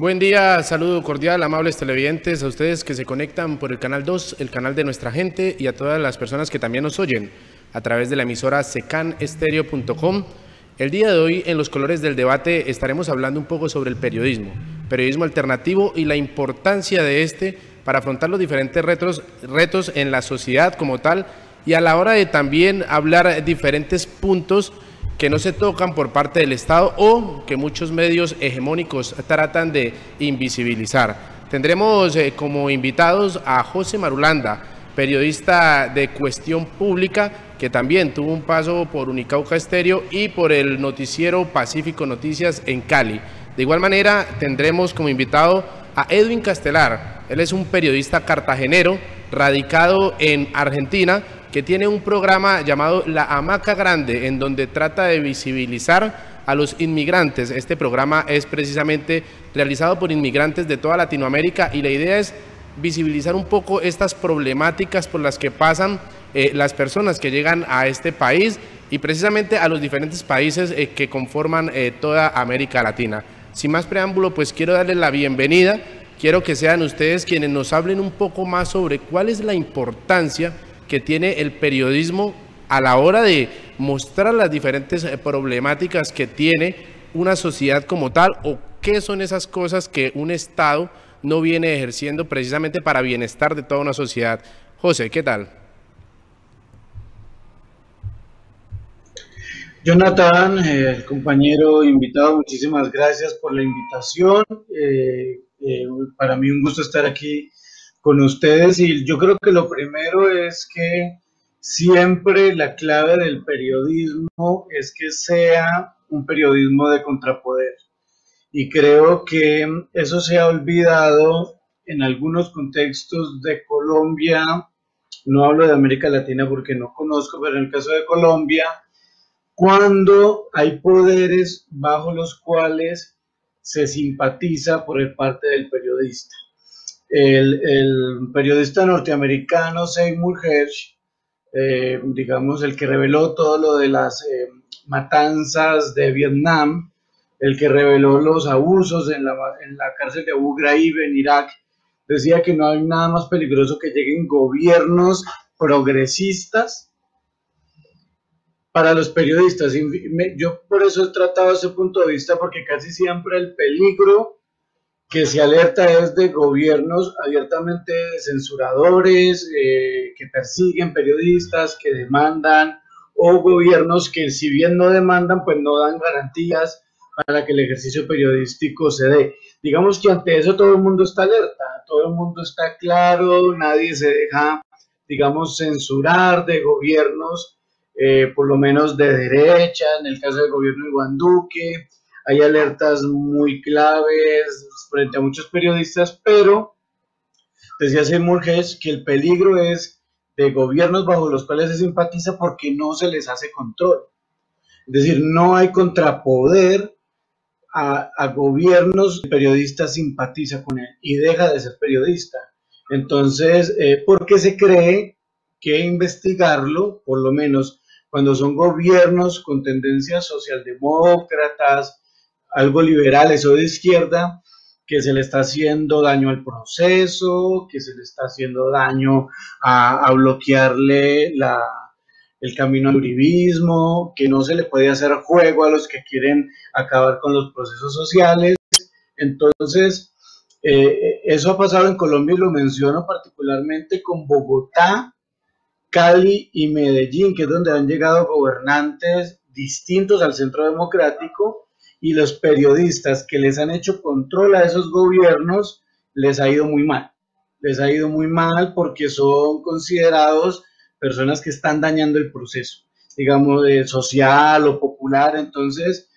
Buen día, saludo cordial, amables televidentes, a ustedes que se conectan por el canal 2, el canal de nuestra gente y a todas las personas que también nos oyen a través de la emisora secanestereo.com. El día de hoy, en los colores del debate, estaremos hablando un poco sobre el periodismo, periodismo alternativo y la importancia de este para afrontar los diferentes retos, retos en la sociedad como tal y a la hora de también hablar diferentes puntos que no se tocan por parte del Estado o que muchos medios hegemónicos tratan de invisibilizar. Tendremos eh, como invitados a José Marulanda, periodista de Cuestión Pública, que también tuvo un paso por Unicauca Estéreo y por el noticiero Pacífico Noticias en Cali. De igual manera, tendremos como invitado a Edwin Castelar. Él es un periodista cartagenero radicado en Argentina, que tiene un programa llamado La Hamaca Grande, en donde trata de visibilizar a los inmigrantes. Este programa es precisamente realizado por inmigrantes de toda Latinoamérica y la idea es visibilizar un poco estas problemáticas por las que pasan eh, las personas que llegan a este país y precisamente a los diferentes países eh, que conforman eh, toda América Latina. Sin más preámbulo, pues quiero darles la bienvenida. Quiero que sean ustedes quienes nos hablen un poco más sobre cuál es la importancia que tiene el periodismo a la hora de mostrar las diferentes eh, problemáticas que tiene una sociedad como tal o qué son esas cosas que un Estado no viene ejerciendo precisamente para bienestar de toda una sociedad. José, ¿qué tal? Jonathan, eh, compañero invitado, muchísimas gracias por la invitación. Eh, para mí un gusto estar aquí con ustedes y yo creo que lo primero es que siempre la clave del periodismo es que sea un periodismo de contrapoder. Y creo que eso se ha olvidado en algunos contextos de Colombia. No hablo de América Latina porque no conozco, pero en el caso de Colombia, cuando hay poderes bajo los cuales se simpatiza por el parte del periodista el, periodista norteamericano Seymour Hersh, eh, digamos, el que reveló todo lo de las eh, matanzas de Vietnam, el que reveló los abusos en la, en la cárcel de Abu Ghraib en Irak, decía que no hay nada más peligroso que lleguen gobiernos progresistas para los periodistas. Yo por eso he tratado ese punto de vista, porque casi siempre el peligro que se alerta es de gobiernos abiertamente censuradores, eh, que persiguen periodistas, que demandan, o gobiernos que si bien no demandan, pues no dan garantías para que el ejercicio periodístico se dé. Digamos que ante eso todo el mundo está alerta, todo el mundo está claro, nadie se deja, digamos, censurar de gobiernos, eh, por lo menos de derecha, en el caso del gobierno de Iván Duque, hay alertas muy claves frente a muchos periodistas, pero decía Seymour Hess que el peligro es de gobiernos bajo los cuales se simpatiza porque no se les hace control. Es decir, no hay contrapoder a, gobiernos, el periodista simpatiza con él y deja de ser periodista. Entonces, eh, porque se cree que investigarlo, por lo menos cuando son gobiernos con tendencias socialdemócratas, algo liberales o de izquierda, que se le está haciendo daño al proceso, que se le está haciendo daño a, bloquearle la, el camino al uribismo, que no se le puede hacer juego a los que quieren acabar con los procesos sociales. Entonces, eh, eso ha pasado en Colombia y lo menciono particularmente con Bogotá, Cali y Medellín, que es donde han llegado gobernantes distintos al centro democrático y los periodistas que les han hecho control a esos gobiernos les ha ido muy mal. Les ha ido muy mal porque son considerados personas que están dañando el proceso, digamos, social o popular. Entonces,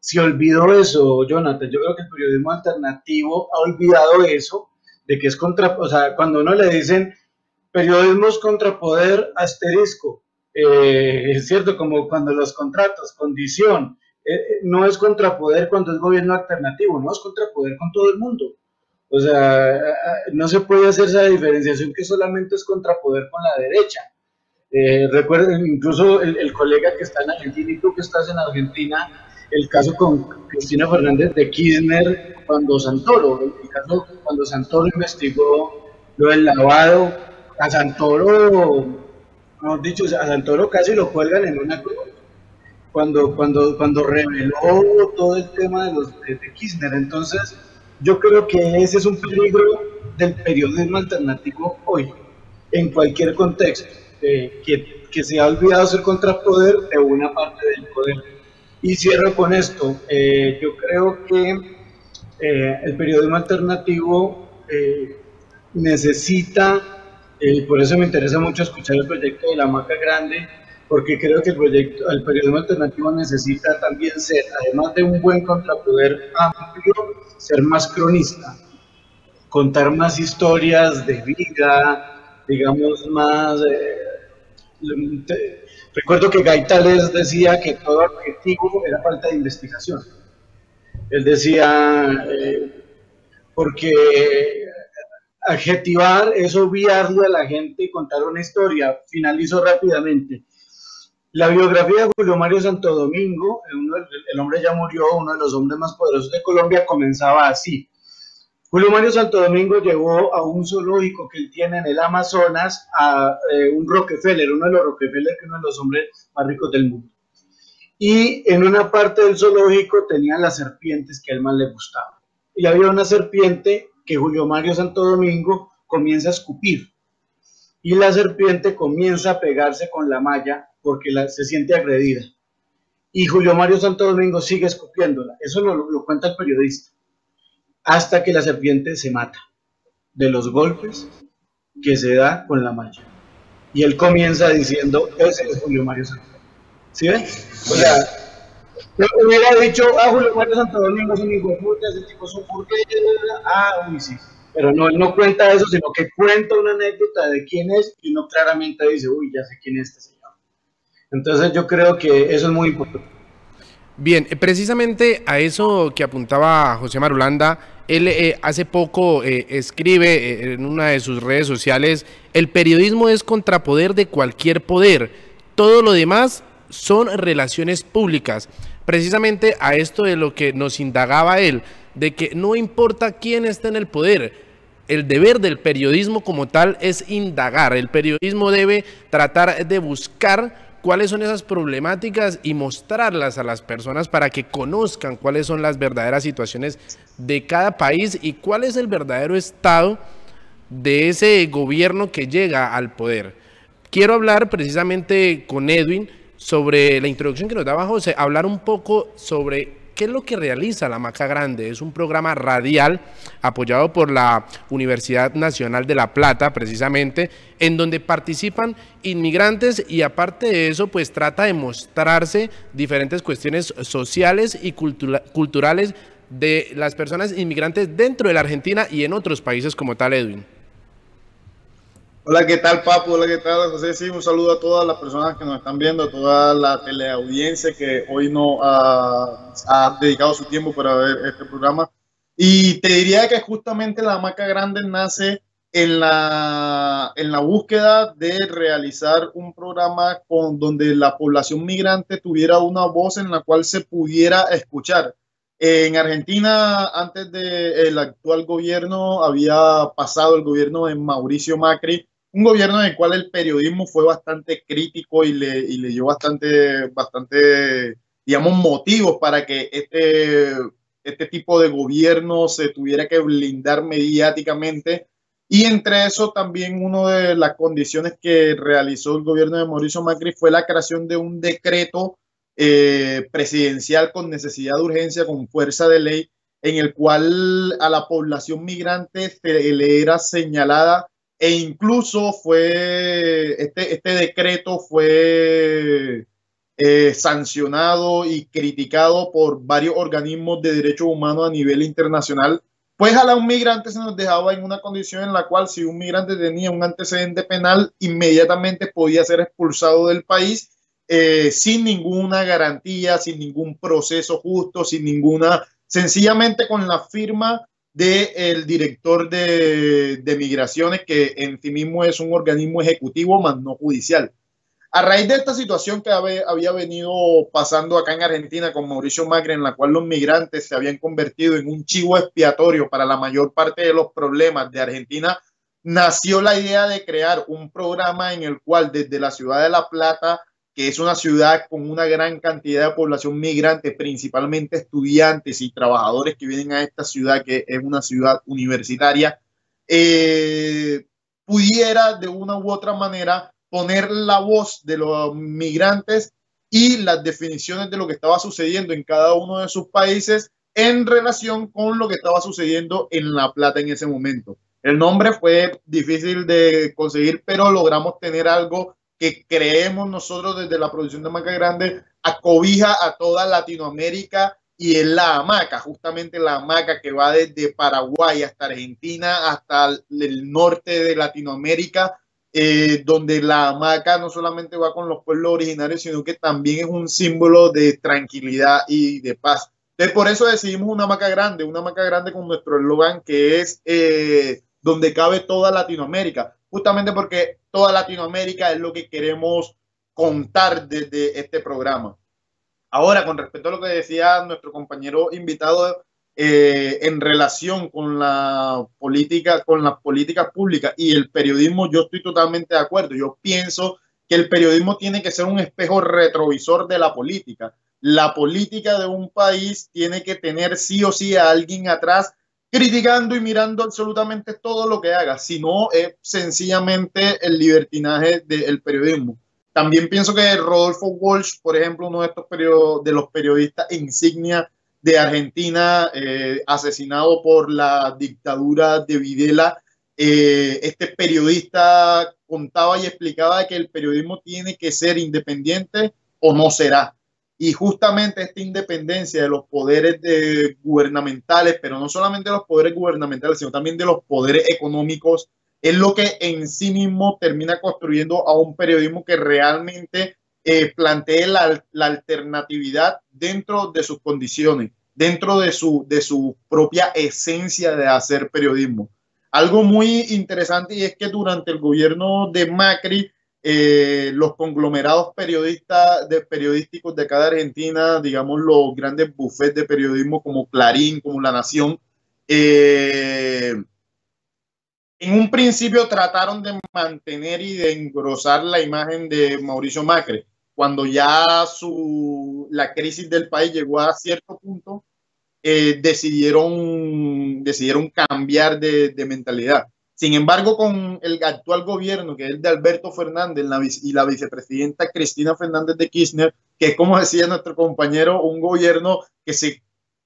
se olvidó eso, Jonathan. Yo creo que el periodismo alternativo ha olvidado eso, de que es contra, o sea, cuando uno le dicen periodismo es contra poder asterisco, eh, es cierto, como cuando los contratos, condición, eh, eh, no es contrapoder cuando es gobierno alternativo, no es contrapoder con todo el mundo. O sea, no se puede hacer esa diferenciación que solamente es contrapoder con la derecha. Eh, recuerden, incluso el, colega que está en Argentina y tú que estás en Argentina, el caso con Cristina Fernández de Kirchner cuando Santoro, el caso cuando Santoro investigó lo del lavado, a Santoro, mejor dicho, a Santoro casi lo cuelgan en una cuando, cuando, cuando reveló todo el tema de los de, Kirchner. Entonces, yo creo que ese es un peligro del periodismo alternativo hoy, en cualquier contexto, eh, que, que, se ha olvidado ser contrapoder de una parte del poder. Y cierro con esto, eh, yo creo que eh, el periodismo alternativo necesita, por eso me interesa mucho escuchar el proyecto de la Maca Grande, porque creo que el, proyecto, el periodismo alternativo necesita también ser, además de un buen contrapoder amplio, ser más cronista, contar más historias de vida, digamos más... Eh, recuerdo que Gaitales decía que todo objetivo era falta de investigación. Él decía, eh, porque adjetivar es obviarle a la gente y contar una historia. Finalizo rápidamente. La biografía de Julio Mario Santo Domingo, el hombre ya murió, uno de los hombres más poderosos de Colombia, comenzaba así. Julio Mario Santo Domingo llegó a un zoológico que él tiene en el Amazonas, a eh, un Rockefeller, uno de los Rockefeller, que uno de los hombres más ricos del mundo. Y en una parte del zoológico tenían las serpientes que a él más le gustaba. Y había una serpiente que Julio Mario Santo Domingo comienza a escupir. Y la serpiente comienza a pegarse con la malla porque se siente agredida. Y Julio Mario Santo Domingo sigue escupiéndola. Eso lo, cuenta el periodista. Hasta que la serpiente se mata de los golpes que se da con la malla. Y él comienza diciendo, ese es Julio Mario Santo. ¿Sí ven? O sea, hubiera dicho, ah, Julio Mario Santo Domingo es un hijo puta, ese tipo es un Ah, uy, sí. Pero no, él no cuenta eso, sino que cuenta una anécdota de quién es y uno claramente dice, uy, ya sé quién es este. Entonces yo creo que eso es muy importante. Bien, eh, precisamente a eso que apuntaba José Marulanda, él eh, hace poco eh, escribe en una de sus redes sociales, el periodismo es contrapoder de cualquier poder, todo lo demás son relaciones públicas. Precisamente a esto de lo que nos indagaba él, de que no importa quién está en el poder, el deber del periodismo como tal es indagar, el periodismo debe tratar de buscar cuáles son esas problemáticas y mostrarlas a las personas para que conozcan cuáles son las verdaderas situaciones de cada país y cuál es el verdadero estado de ese gobierno que llega al poder. Quiero hablar precisamente con Edwin sobre la introducción que nos daba José, hablar un poco sobre ¿Qué es lo que realiza la Maca Grande? Es un programa radial apoyado por la Universidad Nacional de La Plata, precisamente, en donde participan inmigrantes y aparte de eso, pues trata de mostrarse diferentes cuestiones sociales y culturales de las personas inmigrantes dentro de la Argentina y en otros países como tal, Edwin. Hola, ¿qué tal, Papu? Hola, ¿qué tal, José? Sí, un saludo a todas las personas que nos están viendo, a toda la teleaudiencia que hoy no ha, dedicado su tiempo para ver este programa. Y te diría que justamente la Maca Grande nace en la, en la búsqueda de realizar un programa con, donde la población migrante tuviera una voz en la cual se pudiera escuchar. En Argentina, antes del actual gobierno, había pasado el gobierno de Mauricio Macri, un gobierno en el cual el periodismo fue bastante crítico y le, y le dio bastante, bastante, digamos, motivos para que este, este tipo de gobierno se tuviera que blindar mediáticamente. Y entre eso también una de las condiciones que realizó el gobierno de Mauricio Macri fue la creación de un decreto eh, presidencial con necesidad de urgencia, con fuerza de ley, en el cual a la población migrante se le era señalada e incluso fue, este, este decreto fue eh, sancionado y criticado por varios organismos de derechos humanos a nivel internacional, pues a un migrante se nos dejaba en una condición en la cual si un migrante tenía un antecedente penal, inmediatamente podía ser expulsado del país eh, sin ninguna garantía, sin ningún proceso justo, sin ninguna, sencillamente con la firma del director de, migraciones, que en sí mismo es un organismo ejecutivo, más no judicial. A raíz de esta situación que había venido pasando acá en Argentina con Mauricio Macri, en la cual los migrantes se habían convertido en un chivo expiatorio para la mayor parte de los problemas de Argentina, nació la idea de crear un programa en el cual desde la ciudad de La Plata, que es una ciudad con una gran cantidad de población migrante, principalmente estudiantes y trabajadores que vienen a esta ciudad, que es una ciudad universitaria, eh, pudiera de una u otra manera poner la voz de los migrantes y las definiciones de lo que estaba sucediendo en cada uno de sus países en relación con lo que estaba sucediendo en La Plata en ese momento. El nombre fue difícil de conseguir, pero logramos tener algo que creemos nosotros desde la producción de Maca Grande acobija a toda Latinoamérica y es la hamaca, justamente la hamaca que va desde Paraguay hasta Argentina, hasta el norte de Latinoamérica, eh, donde la hamaca no solamente va con los pueblos originarios, sino que también es un símbolo de tranquilidad y de paz. Entonces, por eso decidimos una hamaca grande, una hamaca grande con nuestro eslogan que es eh, donde cabe toda Latinoamérica, justamente porque toda Latinoamérica es lo que queremos contar desde este programa. Ahora, con respecto a lo que decía nuestro compañero invitado eh, en relación con la política, con las políticas públicas y el periodismo, yo estoy totalmente de acuerdo. Yo pienso que el periodismo tiene que ser un espejo retrovisor de la política. La política de un país tiene que tener sí o sí a alguien atrás criticando y mirando absolutamente todo lo que haga, si no es sencillamente el libertinaje del periodismo. También pienso que Rodolfo Walsh, por ejemplo, uno de estos de los periodistas insignia de Argentina, eh, asesinado por la dictadura de Videla. Eh, este periodista contaba y explicaba que el periodismo tiene que ser independiente o no será. Y justamente esta independencia de los poderes de gubernamentales, pero no solamente de los poderes gubernamentales, sino también de los poderes económicos, es lo que en sí mismo termina construyendo a un periodismo que realmente eh, plantee la, la, alternatividad dentro de sus condiciones, dentro de su, de su propia esencia de hacer periodismo. Algo muy interesante y es que durante el gobierno de Macri, eh, los conglomerados periodistas de periodísticos de de Argentina, digamos los grandes bufetes de periodismo como Clarín, como La Nación, eh, en un principio trataron de mantener y de engrosar la imagen de Mauricio Macri cuando ya su, la crisis del país llegó a cierto punto, eh, decidieron, decidieron cambiar de, de, mentalidad. Sin embargo, con el actual gobierno, que es de Alberto Fernández y la vicepresidenta Cristina Fernández de Kirchner, que es, como decía nuestro compañero, un gobierno que se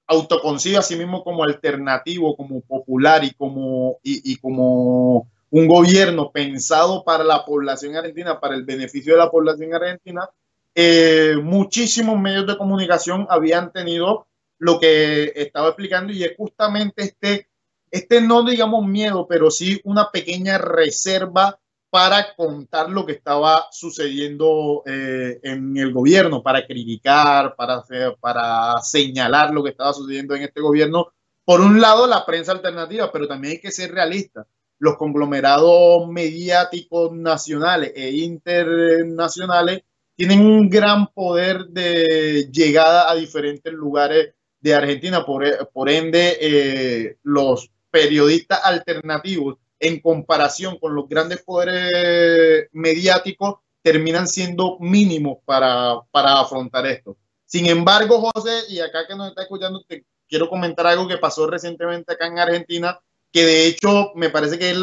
autoconcibe a sí mismo como alternativo, como popular y como, y como un gobierno pensado para la población argentina, para el beneficio de la población argentina, eh, muchísimos medios de comunicación habían tenido lo que estaba explicando y es justamente este, este no digamos miedo, pero sí una pequeña reserva para contar lo que estaba sucediendo eh, en el gobierno, para criticar, para, para señalar lo que estaba sucediendo en este gobierno. Por un lado, la prensa alternativa, pero también hay que ser realista los conglomerados mediáticos nacionales e internacionales tienen un gran poder de llegada a diferentes lugares de Argentina. Por, por ende, eh, los periodistas alternativos en comparación con los grandes poderes mediáticos terminan siendo mínimos para, para afrontar esto. Sin embargo, José, y acá que nos está escuchando, te quiero comentar algo que pasó recientemente acá en Argentina que de hecho me parece que es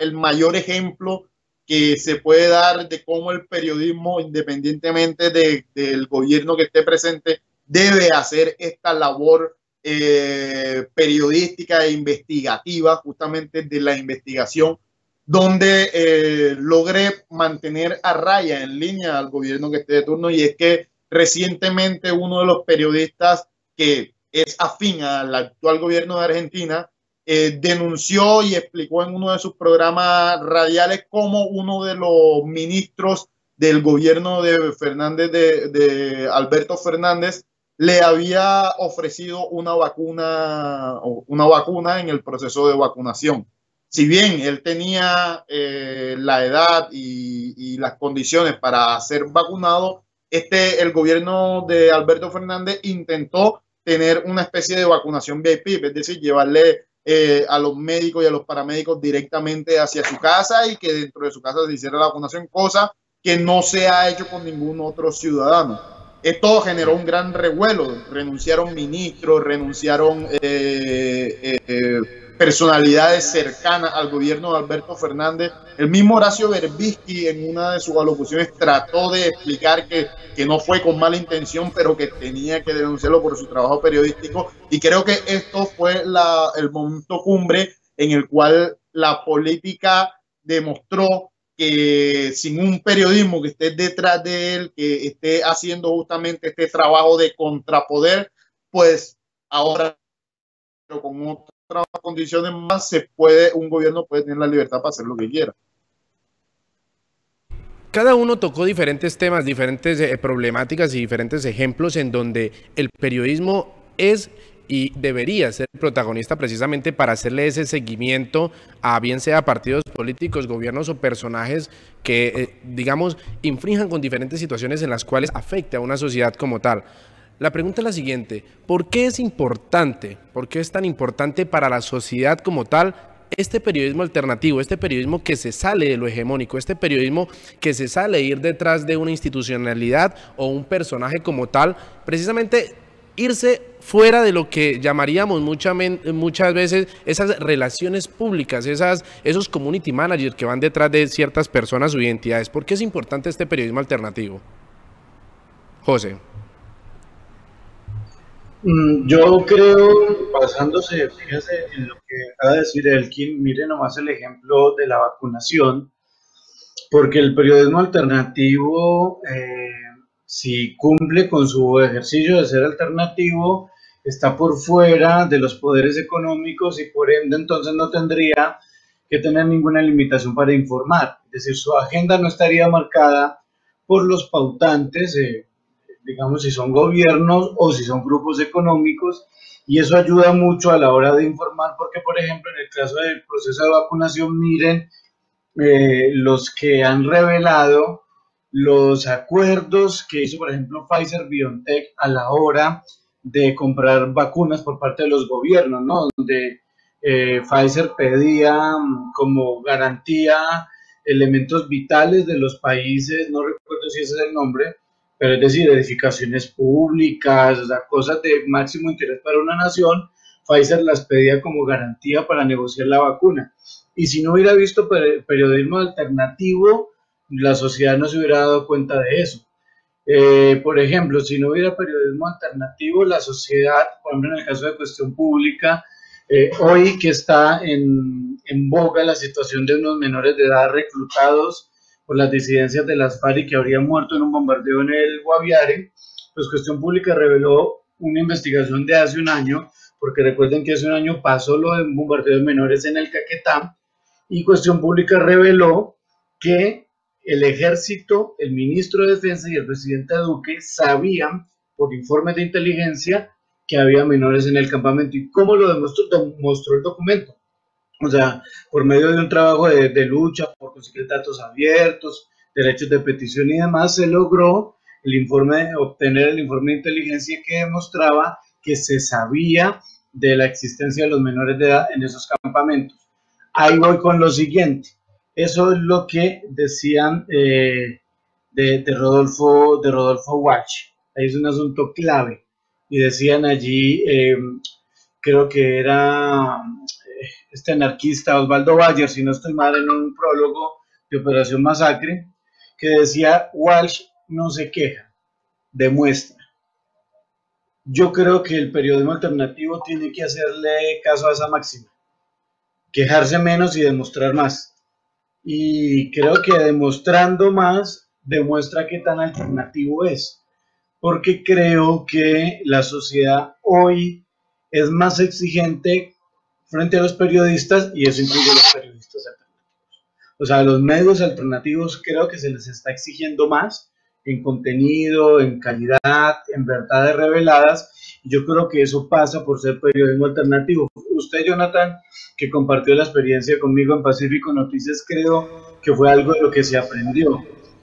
el mayor ejemplo que se puede dar de cómo el periodismo, independientemente de, del gobierno que esté presente, debe hacer esta labor eh, periodística e investigativa, justamente de la investigación, donde eh, logre mantener a raya en línea al gobierno que esté de turno. Y es que recientemente uno de los periodistas que es afín al actual gobierno de Argentina, eh, denunció y explicó en uno de sus programas radiales cómo uno de los ministros del gobierno de Fernández, de, de Alberto Fernández, le había ofrecido una vacuna, una vacuna en el proceso de vacunación. si bien él tenía eh, la edad y, las condiciones para ser vacunado, este, el gobierno de Alberto Fernández intentó tener una especie de vacunación VIP, es decir, llevarle eh, a los médicos y a los paramédicos directamente hacia su casa y que dentro de su casa se hiciera la vacunación, cosa que no se ha hecho con ningún otro ciudadano. Esto generó un gran revuelo, renunciaron ministros, renunciaron... Eh, personalidades cercanas al gobierno de Alberto Fernández. El mismo Horacio Berbisky en una de sus alocuciones trató de explicar que, que no fue con mala intención, pero que tenía que denunciarlo por su trabajo periodístico. Y creo que esto fue la, el momento cumbre en el cual la política demostró sin un periodismo que esté detrás de él, que esté haciendo justamente este trabajo de contrapoder, pues ahora con otras condiciones más se puede, un gobierno puede tener la libertad para hacer lo que quiera. Cada uno tocó diferentes temas, diferentes eh, problemáticas y diferentes ejemplos en donde el periodismo es y debería ser protagonista precisamente para hacerle ese seguimiento a bien sea partidos políticos, gobiernos o personajes que, eh, digamos, infrinjan con diferentes situaciones en las cuales afecte a una sociedad como tal. La pregunta es la siguiente, ¿por qué es importante, por qué es tan importante para la sociedad como tal este periodismo alternativo, este periodismo que se sale de lo hegemónico, este periodismo que se sale ir detrás de una institucionalidad o un personaje como tal, precisamente irse fuera de lo que llamaríamos muchas veces esas relaciones públicas, esas, esos community managers que van detrás de ciertas personas o identidades. ¿Por qué es importante este periodismo alternativo? José. Mm, yo creo, basándose, fíjese en lo que acaba de decir Elkin, mire nomás el ejemplo de la vacunación, porque el periodismo alternativo, eh, si cumple con su ejercicio de ser alternativo, está por fuera de los poderes económicos y por ende entonces no tendría que tener ninguna limitación para informar. Es decir, su agenda no estaría marcada por los pautantes. Eh, digamos, si son gobiernos o si son grupos económicos, y eso ayuda mucho a la hora de informar, porque, por ejemplo, en el caso del proceso de vacunación, miren eh, los que han revelado los acuerdos que hizo, por ejemplo, Pfizer BioNTech a la hora de comprar vacunas por parte de los gobiernos, ¿no? Donde eh, Pfizer pedía mm, como garantía elementos vitales de los países, no recuerdo si ese es el nombre, pero es decir, edificaciones públicas, o sea, cosas de máximo interés para una nación, Pfizer las pedía como garantía para negociar la vacuna. Y si no hubiera visto periodismo alternativo, la sociedad no se hubiera dado cuenta de eso. Eh, por ejemplo, si no hubiera periodismo alternativo, la sociedad, por ejemplo, en el caso de cuestión pública, eh, hoy que está en, en boga la situación de unos menores de edad reclutados por las disidencias de las FARC que habrían muerto en un bombardeo en el Guaviare, pues Cuestión Pública reveló una investigación de hace un año, porque recuerden que hace un año pasó lo de un bombardeo de menores en el Caquetá, y Cuestión Pública reveló que el ejército, el ministro de Defensa y el presidente Duque sabían por informes de inteligencia que había menores en el campamento. ¿Y cómo lo demostró? demostró el documento? O sea, por medio de un trabajo de, lucha por conseguir datos abiertos, derechos de petición y demás, se logró obtener el informe de inteligencia que demostraba que se sabía de la existencia de los menores de edad en esos campamentos. Ahí voy con lo siguiente. Eso es lo que decían eh, de, Rodolfo, de Rodolfo Walsh. Ahí es un asunto clave. Y decían allí, eh, creo que era este anarquista Osvaldo Bayer, si no estoy mal, en un prólogo de Operación Masacre, que decía, Walsh no se queja, demuestra. Yo creo que el periodismo alternativo tiene que hacerle caso a esa máxima, quejarse menos y demostrar más. Y creo que demostrando más demuestra qué tan alternativo es, porque creo que la sociedad hoy es más exigente frente a los periodistas y eso incluye a los periodistas alternativos. O sea, los medios alternativos creo que se les está exigiendo más en contenido, en calidad, en verdades reveladas Yo creo que eso pasa por ser periodismo alternativo. Usted, Jonathan, que compartió la experiencia conmigo en Pacífico Noticias, creo que fue algo de lo que se aprendió.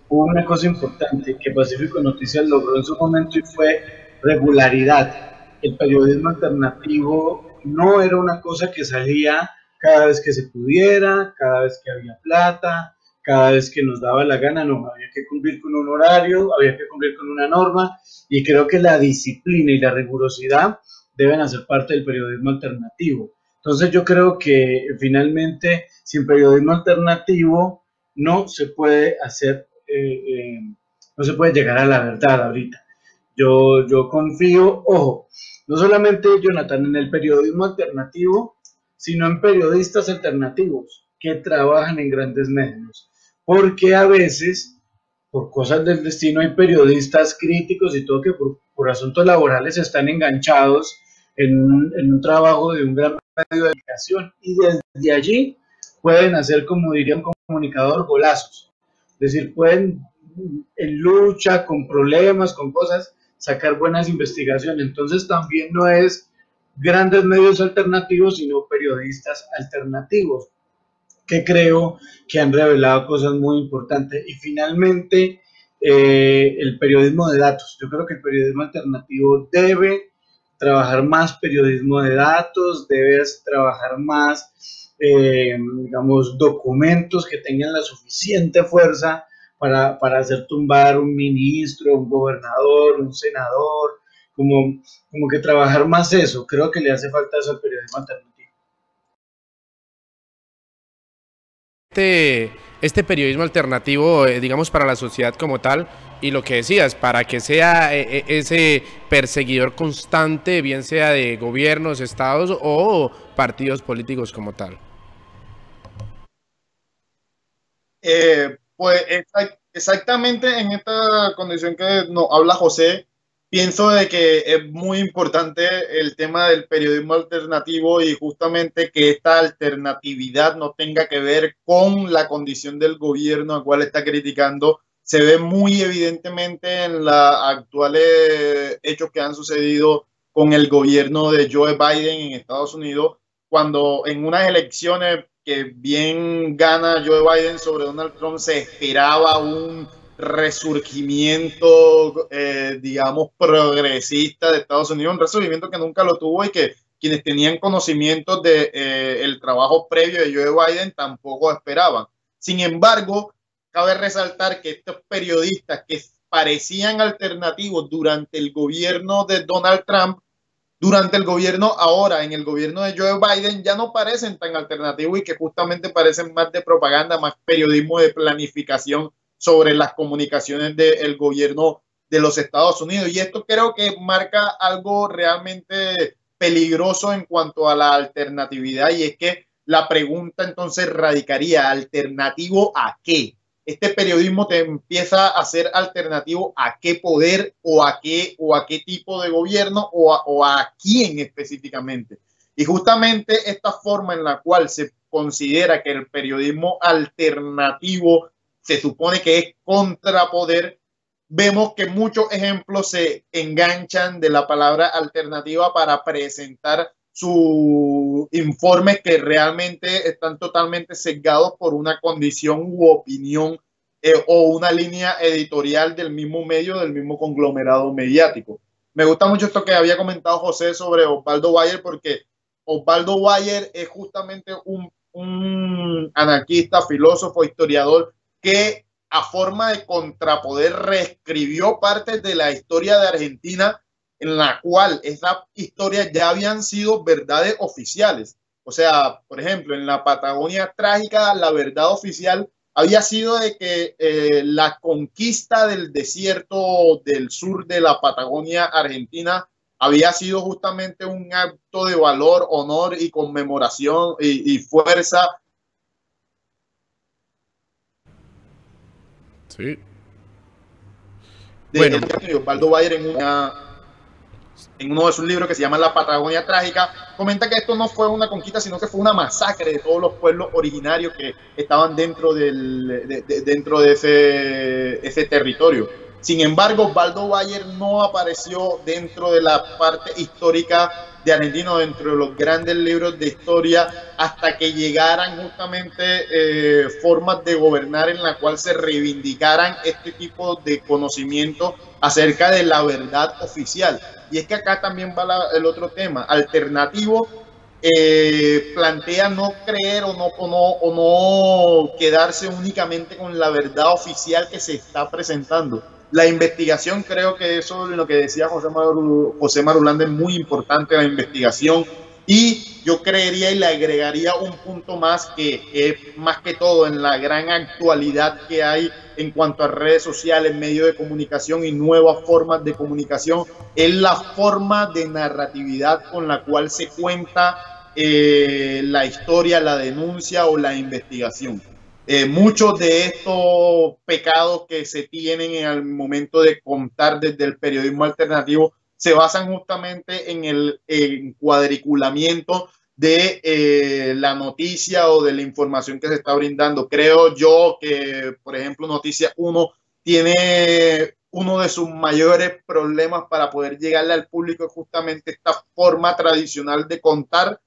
Hubo una cosa importante que Pacífico Noticias logró en su momento y fue regularidad. El periodismo alternativo no era una cosa que salía cada vez que se pudiera, cada vez que había plata, cada vez que nos daba la gana, no, había que cumplir con un horario, había que cumplir con una norma y creo que la disciplina y la rigurosidad deben hacer parte del periodismo alternativo. Entonces yo creo que finalmente sin periodismo alternativo no se puede hacer, eh, eh, no se puede llegar a la verdad ahorita. Yo, yo confío, ojo, no solamente Jonathan en el periodismo alternativo, sino en periodistas alternativos que trabajan en grandes medios porque a veces, por cosas del destino, hay periodistas críticos y todo que por, asuntos laborales están enganchados en un, trabajo de un gran medio de educación y desde allí pueden hacer, como diría un comunicador, golazos. Es decir, pueden en lucha, con problemas, con cosas, sacar buenas investigaciones. Entonces también no es grandes medios alternativos, sino periodistas alternativos que creo que han revelado cosas muy importantes. Y finalmente, eh, el periodismo de datos. Yo creo que el periodismo alternativo debe trabajar más periodismo de datos, debe trabajar más, eh, digamos, documentos que tengan la suficiente fuerza para, para, hacer tumbar un ministro, un gobernador, un senador, como, como que trabajar más eso. Creo que le hace falta eso al periodismo alternativo. Este, este, periodismo alternativo, eh, digamos, para la sociedad como tal, y lo que decías, para que sea eh, eh, ese perseguidor constante, bien sea de gobiernos, estados o partidos políticos como tal? pues exactamente en esta condición que nos habla José, Pienso de que es muy importante el tema del periodismo alternativo y justamente que esta alternatividad no tenga que ver con la condición del gobierno al cual está criticando. Se ve muy evidentemente en los actuales hechos que han sucedido con el gobierno de Joe Biden en Estados Unidos, cuando en unas elecciones que bien gana Joe Biden sobre Donald Trump se esperaba un resurgimiento, eh, digamos, progresista de Estados Unidos, un resurgimiento que nunca lo tuvo y que quienes tenían conocimiento de eh, trabajo previo de Joe Biden tampoco esperaban. Sin embargo, cabe resaltar que estos periodistas que parecían alternativos durante el gobierno de Donald Trump, durante el gobierno ahora, en el gobierno de Joe Biden, ya no parecen tan alternativos y que justamente parecen más de propaganda, más periodismo de planificación sobre las comunicaciones del gobierno de los Estados Unidos. Y esto creo que marca algo realmente peligroso en cuanto a la alternatividad y es que la pregunta entonces radicaría alternativo a qué. Este periodismo te empieza a ser alternativo a qué poder o a qué o a qué tipo de gobierno o a, o a quién específicamente. Y justamente esta forma en la cual se considera que el periodismo alternativo se supone que es contrapoder, vemos que muchos ejemplos se enganchan de la palabra alternativa para presentar sus informes que realmente están totalmente sesgados por una condición u opinión eh, o una línea editorial del mismo medio, del mismo conglomerado mediático. Me gusta mucho esto que había comentado José sobre Osvaldo Bayer, porque Osvaldo Bayer es justamente un, un anarquista, filósofo, historiador que a forma de contrapoder reescribió partes de la historia de Argentina en la cual esas historias ya habían sido verdades oficiales. O sea, por ejemplo, en la Patagonia trágica, la verdad oficial había sido de que eh, la conquista del desierto del sur de la Patagonia argentina había sido justamente un acto de valor, honor y conmemoración y, y fuerza Sí. bueno. Osvaldo Bayer en, en uno de sus libros que se llama La Patagonia Trágica, comenta que esto no fue una conquista, sino que fue una masacre de todos los pueblos originarios que estaban dentro, del, de, dentro de ese, ese territorio. Sin embargo, Baldo Bayer no apareció dentro de la parte histórica Argentino, dentro de los grandes libros de historia, hasta que llegaran justamente eh, formas de gobernar en la cual se reivindicaran este tipo de conocimiento acerca de la verdad oficial. Y es que acá también va el otro tema, alternativo eh, plantea no creer o no quedarse únicamente con la verdad oficial que se está presentando. La investigación, creo que eso es lo que decía José, Maru, José Marulanda es muy importante, la investigación. Y yo creería y le agregaría un punto más que es más que todo en la gran actualidad que hay en cuanto a redes sociales, medios de comunicación y nuevas formas de comunicación, es la forma de narratividad con la cual se cuenta eh, la historia, la denuncia o la investigación. Eh, muchos de estos pecados que se tienen en el momento de contar desde el periodismo alternativo se basan justamente en el cuadriculamiento de eh, la noticia o de la información que se está brindando. Creo yo que, por ejemplo, Noticia 1 tiene uno de sus mayores problemas para poder llegarle al público justamente esta forma tradicional de contar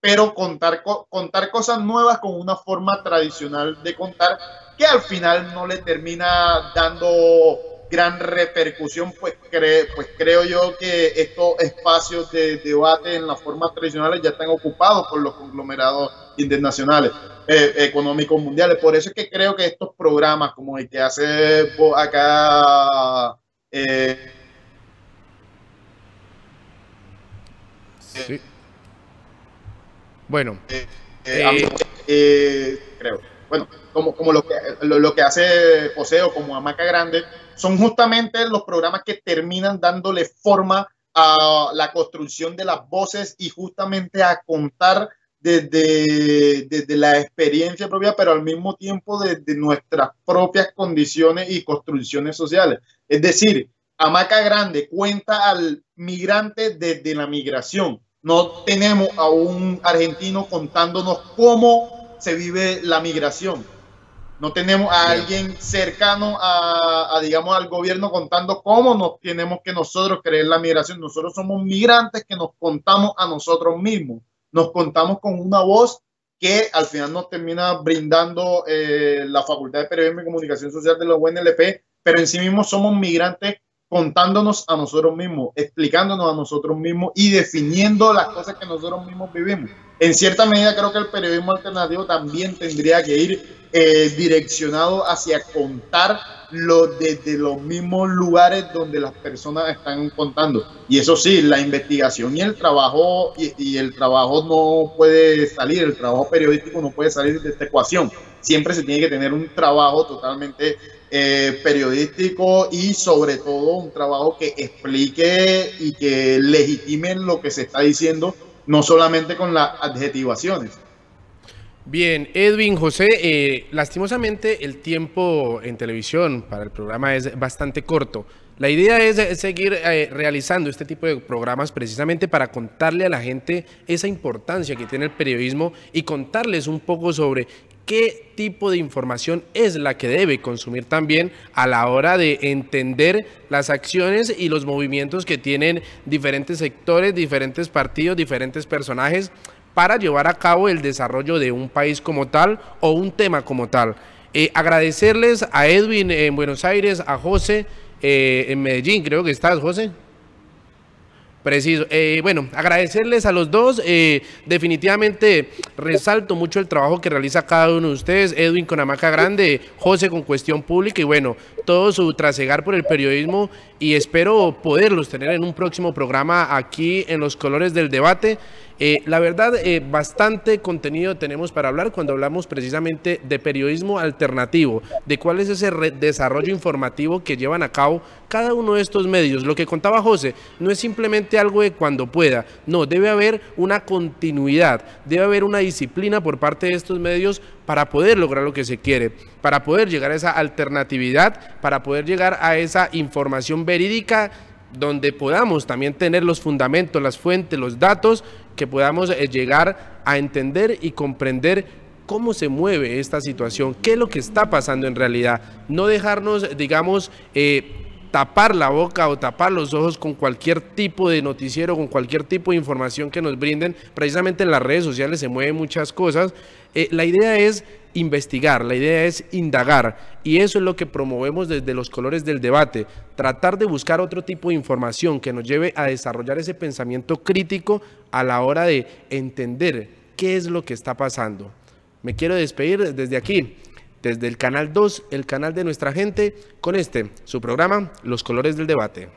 pero contar, contar cosas nuevas con una forma tradicional de contar que al final no le termina dando gran repercusión, pues, pues creo yo que estos espacios de debate en las formas tradicionales ya están ocupados por los conglomerados internacionales, eh, económicos mundiales. Por eso es que creo que estos programas como el que hace acá... Eh, sí. Bueno. Eh, eh, eh, creo. Bueno, como, como lo, que, lo, que hace Poseo como Hamaca Grande, son justamente los programas que terminan dándole forma a la construcción de las voces y justamente a contar desde, desde la experiencia propia, pero al mismo tiempo desde nuestras propias condiciones y construcciones sociales. Es decir, Hamaca Grande cuenta al migrante desde la migración, no tenemos a un argentino contándonos cómo se vive la migración. No tenemos a alguien cercano a, digamos, al gobierno contando cómo nos tenemos que nosotros creer la migración. Nosotros somos migrantes que nos contamos a nosotros mismos. Nos contamos con una voz que al final nos termina brindando eh, la Facultad de Periodismo y Comunicación Social de la UNLP, pero en sí mismos somos migrantes contándonos a nosotros mismos, explicándonos a nosotros mismos y definiendo las cosas que nosotros mismos vivimos. En cierta medida creo que el periodismo alternativo también tendría que ir eh, direccionado hacia contar lo, desde los mismos lugares donde las personas están contando. Y eso sí, la investigación y el trabajo, y, y el trabajo no puede salir, el trabajo periodístico no puede salir de esta ecuación. Siempre se tiene que tener un trabajo totalmente eh, periodístico y sobre todo un trabajo que explique y que legitime lo que se está diciendo, no solamente con las adjetivaciones. Bien, Edwin, José, eh, lastimosamente el tiempo en televisión para el programa es bastante corto. La idea es seguir eh, realizando este tipo de programas precisamente para contarle a la gente esa importancia que tiene el periodismo y contarles un poco sobre qué tipo de información es la que debe consumir también a la hora de entender las acciones y los movimientos que tienen diferentes sectores, diferentes partidos, diferentes personajes para llevar a cabo el desarrollo de un país como tal o un tema como tal. Eh, agradecerles a Edwin en Buenos Aires, a José eh, en Medellín, creo que estás, José. Preciso. Eh, bueno, agradecerles a los dos. Eh, definitivamente resalto mucho el trabajo que realiza cada uno de ustedes. Edwin con Amaca Grande, José con Cuestión Pública y bueno, todo su trasegar por el periodismo y espero poderlos tener en un próximo programa aquí en los colores del debate. Eh, la verdad, eh, bastante contenido tenemos para hablar cuando hablamos precisamente de periodismo alternativo, de cuál es ese desarrollo informativo que llevan a cabo cada uno de estos medios. Lo que contaba José no es simplemente algo de cuando pueda, no, debe haber una continuidad, debe haber una disciplina por parte de estos medios para poder lograr lo que se quiere, para poder llegar a esa alternatividad, para poder llegar a esa información verídica donde podamos también tener los fundamentos, las fuentes, los datos, que podamos eh, llegar a entender y comprender cómo se mueve esta situación, qué es lo que está pasando en realidad, no dejarnos, digamos, eh, tapar la boca o tapar los ojos con cualquier tipo de noticiero, con cualquier tipo de información que nos brinden. Precisamente en las redes sociales se mueven muchas cosas. Eh, la idea es investigar, la idea es indagar y eso es lo que promovemos desde los colores del debate, tratar de buscar otro tipo de información que nos lleve a desarrollar ese pensamiento crítico a la hora de entender qué es lo que está pasando. Me quiero despedir desde aquí, desde el canal 2, el canal de nuestra gente, con este, su programa, Los colores del debate.